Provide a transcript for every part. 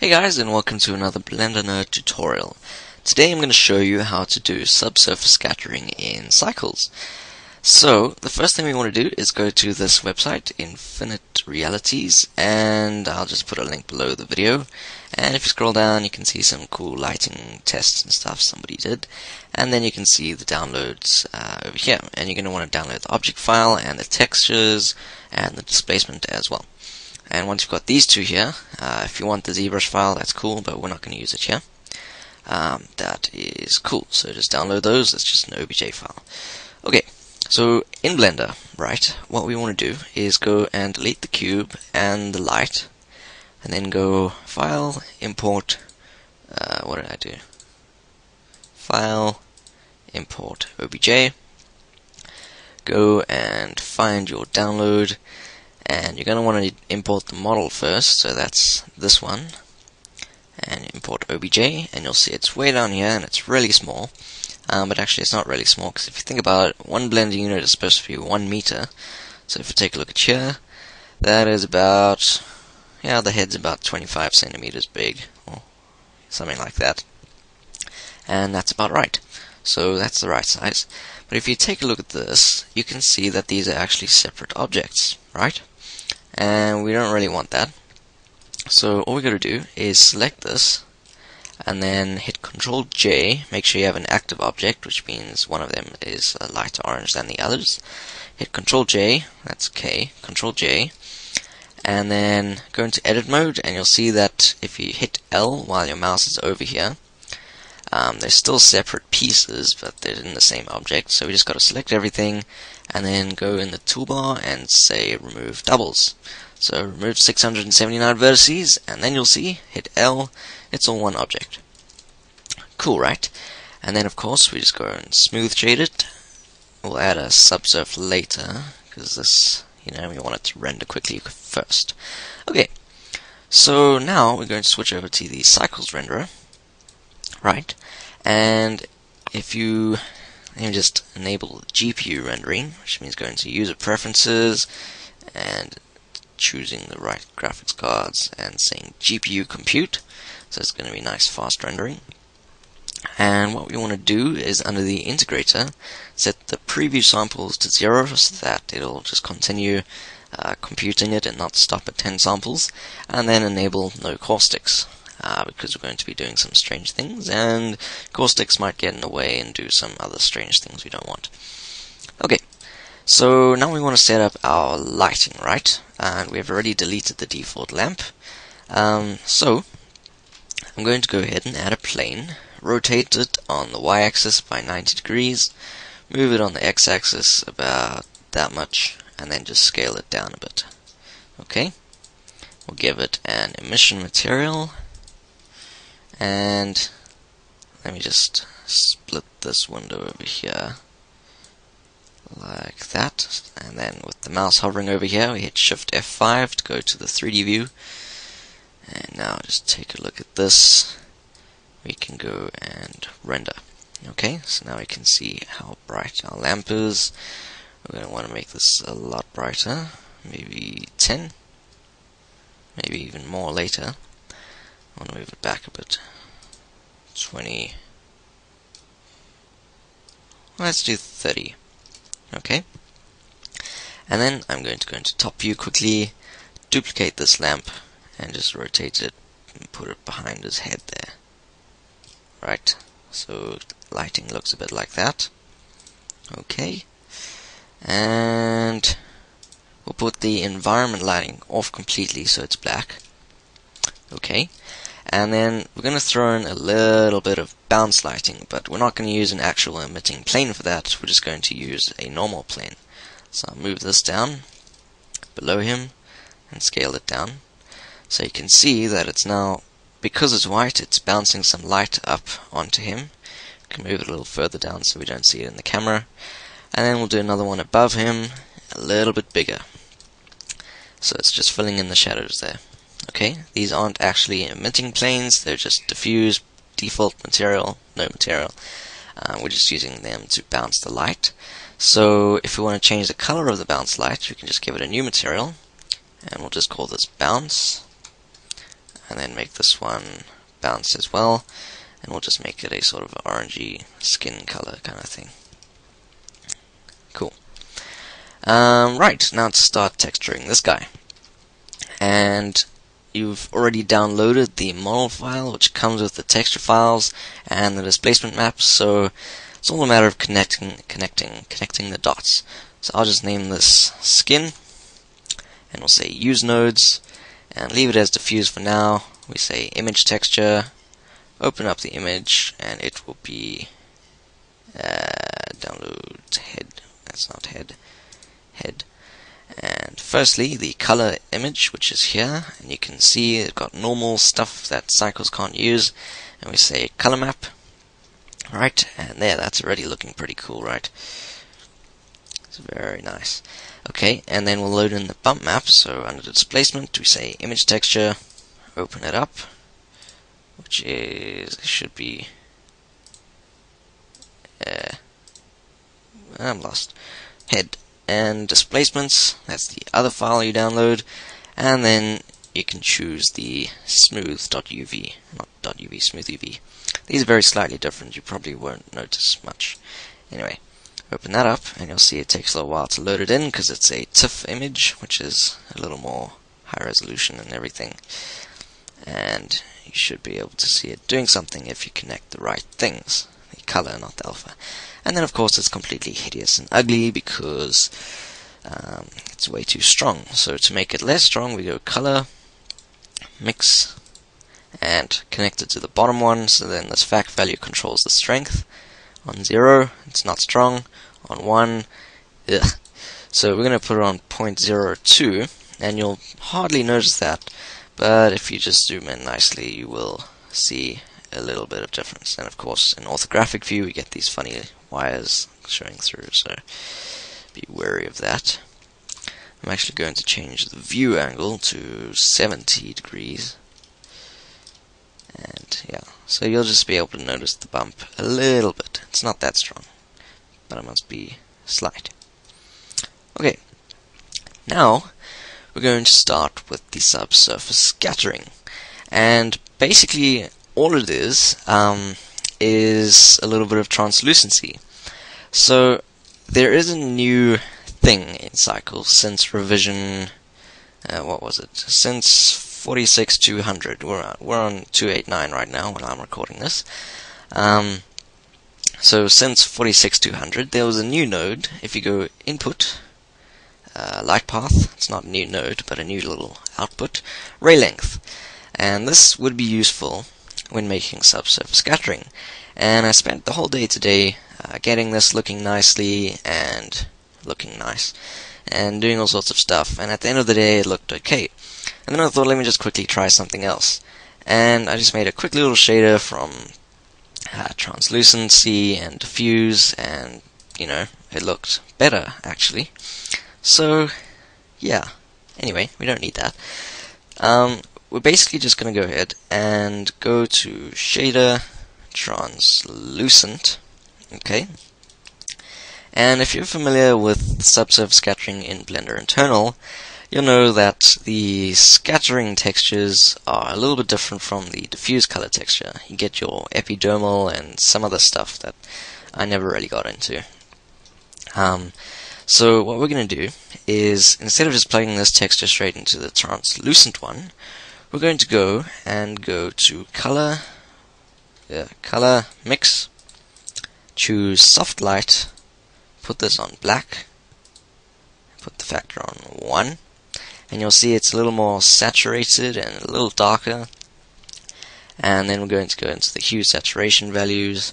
Hey guys and welcome to another Blender Nerd tutorial. Today I'm going to show you how to do subsurface scattering in Cycles. So the first thing we want to do is go to this website, Infinite Realities, and I'll just put a link below the video. And if you scroll down you can see some cool lighting tests and stuff somebody did. And then you can see the downloads uh, over here. And you're going to want to download the object file and the textures and the displacement as well. And once you've got these two here, uh, if you want the ZBrush file, that's cool, but we're not going to use it here. Um, that is cool. So just download those. It's just an OBJ file. Okay, so in Blender, right, what we want to do is go and delete the cube and the light, and then go File, Import, uh, what did I do? File, Import OBJ, go and find your download, and you're going to want to import the model first, so that's this one, and import OBJ, and you'll see it's way down here, and it's really small, um, but actually it's not really small, because if you think about it, one blender unit is supposed to be one meter, so if you take a look at here, that is about, yeah, the head's about 25 centimeters big, or something like that, and that's about right. So that's the right size. But if you take a look at this, you can see that these are actually separate objects, right? And we don't really want that. So all we got to do is select this and then hit Control J. Make sure you have an active object, which means one of them is a lighter orange than the others. Hit Control J, that's K, Control J, and then go into edit mode, and you'll see that if you hit L while your mouse is over here, um, they're still separate pieces, but they're in the same object. So we just got to select everything and then go in the toolbar and say remove doubles. So remove 679 vertices, and then you'll see, hit L, it's all one object. Cool, right? And then of course we just go and smooth shade it. We'll add a subsurf later, because this, you know, we want it to render quickly first. Okay, so now we're going to switch over to the cycles renderer right? And if you let me just enable GPU rendering, which means going to user preferences and choosing the right graphics cards and saying GPU compute. So it's going to be nice fast rendering. And what we want to do is under the integrator, set the preview samples to zero so that it'll just continue uh, computing it and not stop at 10 samples, and then enable no caustics uh, because we're going to be doing some strange things, and caustics might get in the way and do some other strange things we don't want. Okay, so now we want to set up our lighting, right? And we have already deleted the default lamp. Um, so, I'm going to go ahead and add a plane, rotate it on the y-axis by 90 degrees, move it on the x-axis about that much, and then just scale it down a bit. Okay? We'll give it an emission material, and let me just split this window over here like that. And then with the mouse hovering over here we hit shift F5 to go to the 3D view. And now just take a look at this. We can go and render. Okay so now we can see how bright our lamp is. We're going to want to make this a lot brighter. Maybe 10 maybe even more later I want to move it back a bit. 20. Let's do 30. Okay. And then I'm going to go into top view quickly, duplicate this lamp, and just rotate it and put it behind his head there. Right. So lighting looks a bit like that. Okay. And we'll put the environment lighting off completely so it's black. Okay. And then we're going to throw in a little bit of bounce lighting, but we're not going to use an actual emitting plane for that. We're just going to use a normal plane. So I'll move this down below him and scale it down. So you can see that it's now, because it's white, it's bouncing some light up onto him. We can move it a little further down so we don't see it in the camera. And then we'll do another one above him, a little bit bigger. So it's just filling in the shadows there. Okay, these aren't actually emitting planes, they're just diffuse default material, no material. Uh, we're just using them to bounce the light. So if we want to change the color of the bounce light, we can just give it a new material, and we'll just call this bounce. and then make this one bounce as well and we'll just make it a sort of orangey skin color kind of thing. Cool. Um, right, now to start texturing this guy. And you've already downloaded the model file which comes with the texture files and the displacement maps, so it's all a matter of connecting, connecting, connecting the dots. So I'll just name this skin, and we'll say use nodes, and leave it as diffuse for now. We say image texture, open up the image and it will be uh, download head that's not head head and firstly the color image which is here. And you can see it's got normal stuff that cycles can't use. And we say color map. Right? And there that's already looking pretty cool right? It's very nice. Okay and then we'll load in the bump map. So under displacement we say image texture. Open it up which is should be uh, I'm lost. Head and displacements. That's the other file you download. And then you can choose the smooth.uv not .uv smooth uv these are very slightly different. You probably won't notice much. Anyway open that up and you'll see it takes a little while to load it in because it's a TIFF image which is a little more high resolution and everything. And you should be able to see it doing something if you connect the right things. Color, not the alpha. And then, of course, it's completely hideous and ugly because um, it's way too strong. So to make it less strong, we go color, mix, and connect it to the bottom one. So then this fact value controls the strength. On 0, it's not strong. On 1, ugh. So we're going to put it on 0.02, and you'll hardly notice that but if you just zoom in nicely, you will see a little bit of difference. And of course, in orthographic view, we get these funny wires showing through, so be wary of that. I'm actually going to change the view angle to 70 degrees. And yeah, so you'll just be able to notice the bump a little bit. It's not that strong, but it must be slight. Okay, now we're going to start with the subsurface scattering. And basically, all it is um, is a little bit of translucency. So there is a new thing in Cycles since revision. Uh, what was it? Since 46200. We're we're on 289 right now when I'm recording this. Um, so since 46200, there was a new node. If you go input uh, light path. It's not a new node, but a new little output. Ray length. And this would be useful when making subsurface scattering. And I spent the whole day today uh, getting this looking nicely and looking nice and doing all sorts of stuff. And at the end of the day, it looked okay. And then I thought, let me just quickly try something else. And I just made a quick little shader from uh, translucency and diffuse, and you know, it looked better actually. So, yeah. Anyway, we don't need that. Um, we're basically just going to go ahead and go to shader translucent. Okay. And if you're familiar with subsurface scattering in Blender Internal, you'll know that the scattering textures are a little bit different from the diffuse color texture. You get your epidermal and some other stuff that I never really got into. Um, so what we're going to do is, instead of just plugging this texture straight into the translucent one, we're going to go and go to color, yeah, color mix, choose soft light, put this on black, put the factor on 1, and you'll see it's a little more saturated and a little darker. And then we're going to go into the hue saturation values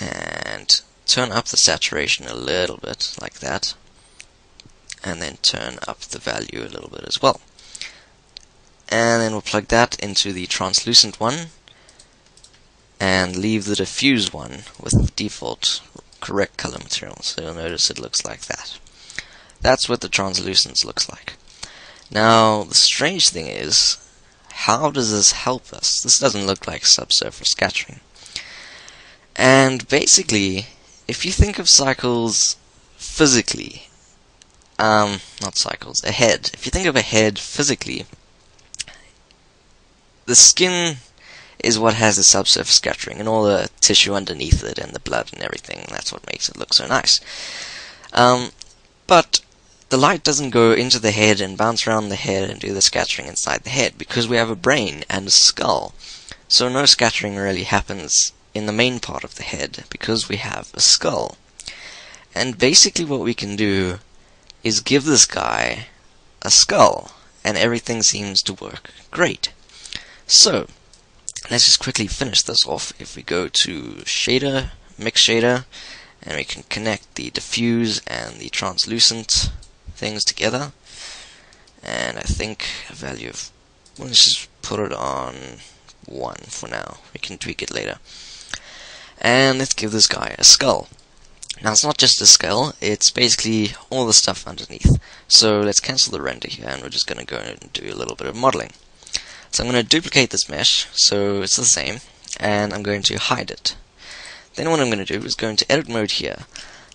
and turn up the saturation a little bit, like that, and then turn up the value a little bit as well. And then we'll plug that into the translucent one, and leave the diffuse one with the default correct color material. So you'll notice it looks like that. That's what the translucence looks like. Now, the strange thing is, how does this help us? This doesn't look like subsurface scattering. And basically, if you think of cycles physically, um, not cycles, a head. If you think of a head physically, the skin is what has the subsurface scattering and all the tissue underneath it and the blood and everything. That's what makes it look so nice. Um, but the light doesn't go into the head and bounce around the head and do the scattering inside the head because we have a brain and a skull. So no scattering really happens in the main part of the head because we have a skull. And basically what we can do is give this guy a skull and everything seems to work great. So, let's just quickly finish this off. If we go to shader, mix shader, and we can connect the diffuse and the translucent things together. And I think a value of, let's just put it on 1 for now. We can tweak it later. And let's give this guy a skull. Now it's not just a skull, it's basically all the stuff underneath. So let's cancel the render here and we're just going to go and do a little bit of modeling. So I'm going to duplicate this mesh so it's the same and I'm going to hide it. Then what I'm going to do is go into edit mode here.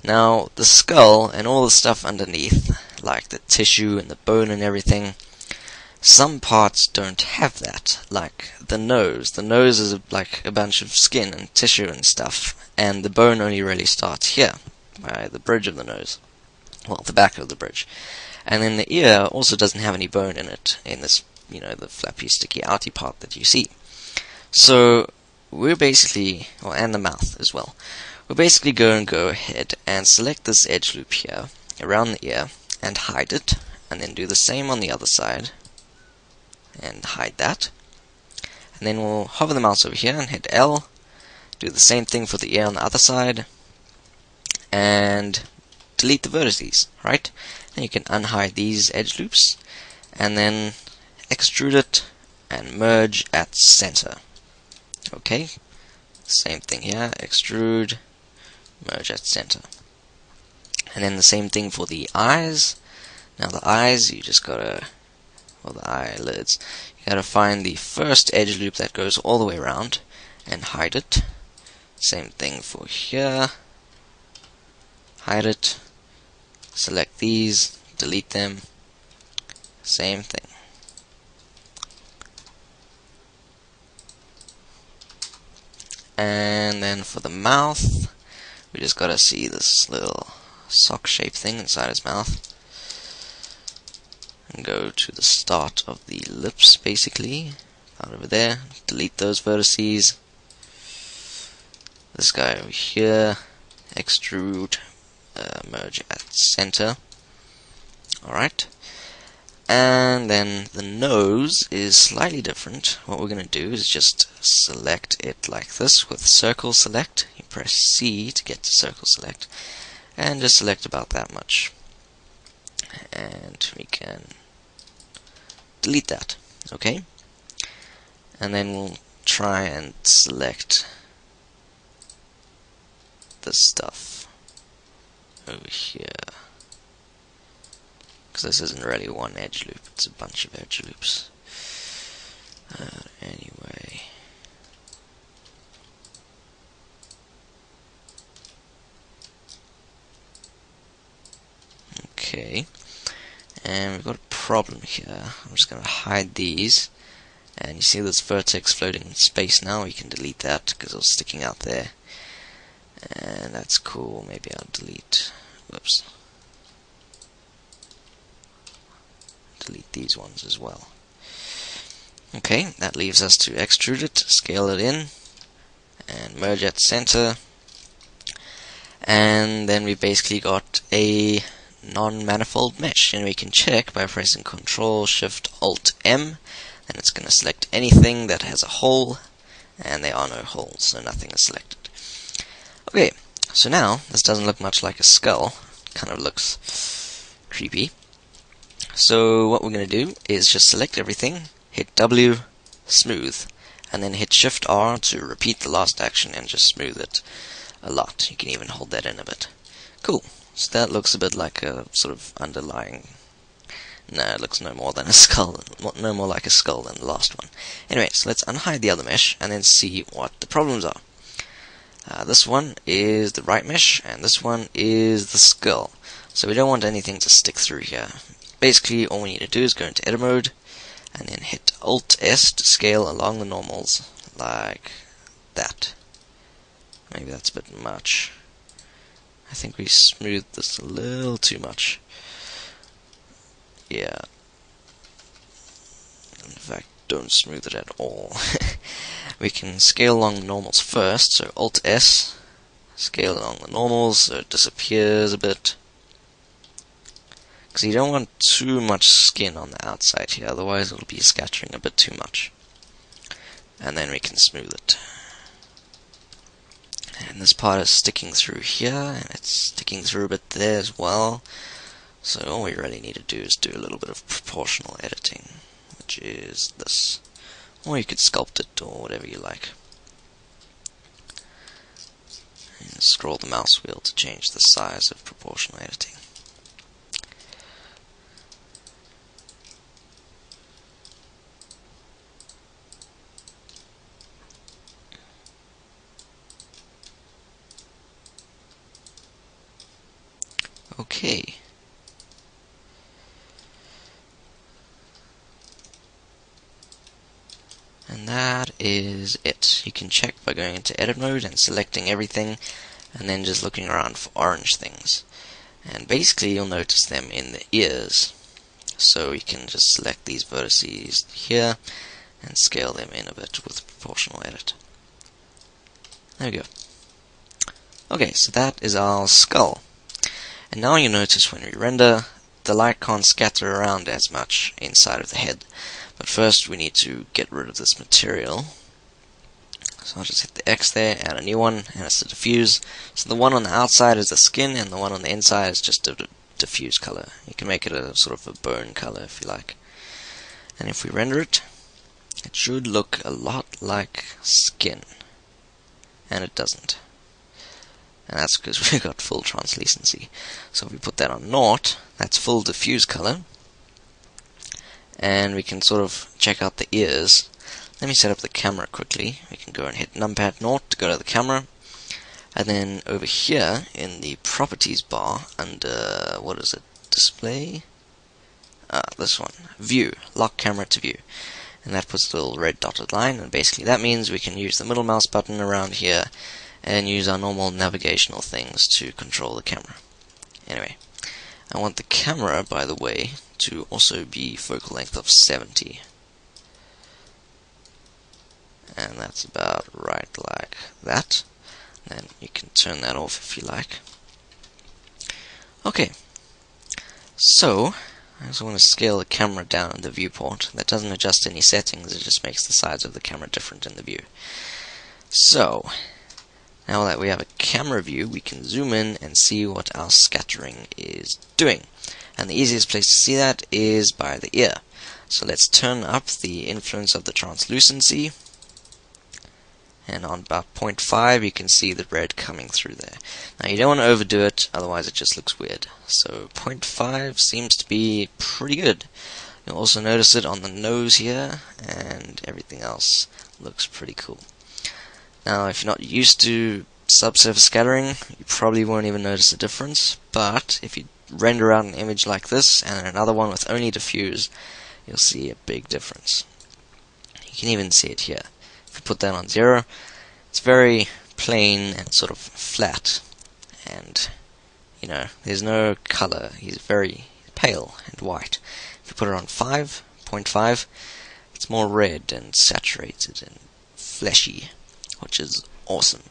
Now the skull and all the stuff underneath like the tissue and the bone and everything. Some parts don't have that, like the nose. The nose is like a bunch of skin and tissue and stuff, and the bone only really starts here, by the bridge of the nose. Well, the back of the bridge. And then the ear also doesn't have any bone in it, in this, you know, the flappy, sticky, outy part that you see. So, we're basically, well, and the mouth as well. We'll basically go and go ahead and select this edge loop here, around the ear, and hide it and then do the same on the other side and hide that and then we'll hover the mouse over here and hit L do the same thing for the ear on the other side and delete the vertices right and you can unhide these edge loops and then extrude it and merge at center okay same thing here extrude merge at center and then the same thing for the eyes. Now the eyes, you just gotta, well the eyelids, you gotta find the first edge loop that goes all the way around and hide it. Same thing for here. Hide it. Select these, delete them. Same thing. And then for the mouth, we just gotta see this little sock shaped thing inside his mouth. And go to the start of the lips, basically. Out over there. Delete those vertices. This guy over here. Extrude. Uh, merge at center. Alright. And then the nose is slightly different. What we're going to do is just select it like this with circle select. You press C to get to circle select and just select about that much and we can delete that okay and then we'll try and select the stuff over here because this isn't really one edge loop it's a bunch of edge loops uh, anyway Okay. And we've got a problem here. I'm just going to hide these. And you see this vertex floating in space now. We can delete that because it was sticking out there. And that's cool. Maybe I'll delete. Whoops. These ones as well. Okay, that leaves us to extrude it, scale it in, and merge at center. And then we basically got a non-manifold mesh and we can check by pressing Ctrl Shift Alt M and it's going to select anything that has a hole and there are no holes so nothing is selected okay so now this doesn't look much like a skull kind of looks creepy so what we're going to do is just select everything hit W smooth and then hit Shift R to repeat the last action and just smooth it a lot you can even hold that in a bit cool so that looks a bit like a sort of underlying. No, it looks no more than a skull, no more like a skull than the last one. Anyway, so let's unhide the other mesh and then see what the problems are. Uh, this one is the right mesh, and this one is the skull. So we don't want anything to stick through here. Basically, all we need to do is go into edit mode, and then hit Alt S to scale along the normals like that. Maybe that's a bit much. I think we smoothed this a little too much. Yeah. In fact, don't smooth it at all. we can scale along the normals first, so Alt S, scale along the normals so it disappears a bit. Because you don't want too much skin on the outside here, otherwise it'll be scattering a bit too much. And then we can smooth it. And this part is sticking through here, and it's sticking through a bit there as well. So all we really need to do is do a little bit of proportional editing, which is this. Or you could sculpt it or whatever you like. And scroll the mouse wheel to change the size of proportional editing. Okay. And that is it. You can check by going into edit mode and selecting everything and then just looking around for orange things. And basically you'll notice them in the ears. So you can just select these vertices here and scale them in a bit with proportional edit. There we go. Okay, so that is our skull. And now you notice when we render, the light can't scatter around as much inside of the head. But first we need to get rid of this material. So I'll just hit the X there, add a new one, and it's a diffuse. So the one on the outside is the skin, and the one on the inside is just a diffuse color. You can make it a sort of a bone color if you like. And if we render it, it should look a lot like skin. And it doesn't. And that's because we've got full translucency. So if we put that on naught, that's full diffuse color and we can sort of check out the ears. Let me set up the camera quickly. We can go and hit numpad 0 to go to the camera. And then over here in the properties bar under, what is it, display? Ah, this one, view, lock camera to view. And that puts a little red dotted line, and basically that means we can use the middle mouse button around here and use our normal navigational things to control the camera. Anyway, I want the camera, by the way, to also be focal length of 70. And that's about right like that. Then you can turn that off if you like. Okay, so I just want to scale the camera down in the viewport. That doesn't adjust any settings, it just makes the sides of the camera different in the view. So, now that we have a camera view, we can zoom in and see what our scattering is doing. And the easiest place to see that is by the ear. So let's turn up the influence of the translucency. And on about 0.5 you can see the red coming through there. Now you don't want to overdo it, otherwise it just looks weird. So 0.5 seems to be pretty good. You'll also notice it on the nose here, and everything else looks pretty cool. Now if you're not used to subsurface scattering, you probably won't even notice the difference, but if you render out an image like this and another one with only diffuse, you'll see a big difference. You can even see it here. If you put that on zero, it's very plain and sort of flat, and you know, there's no color. He's very pale and white. If you put it on 5.5, it's more red and saturated and fleshy, which is awesome.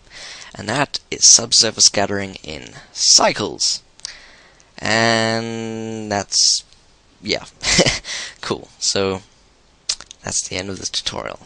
And that is subsurface scattering in cycles. And that's, yeah, cool. So, that's the end of this tutorial.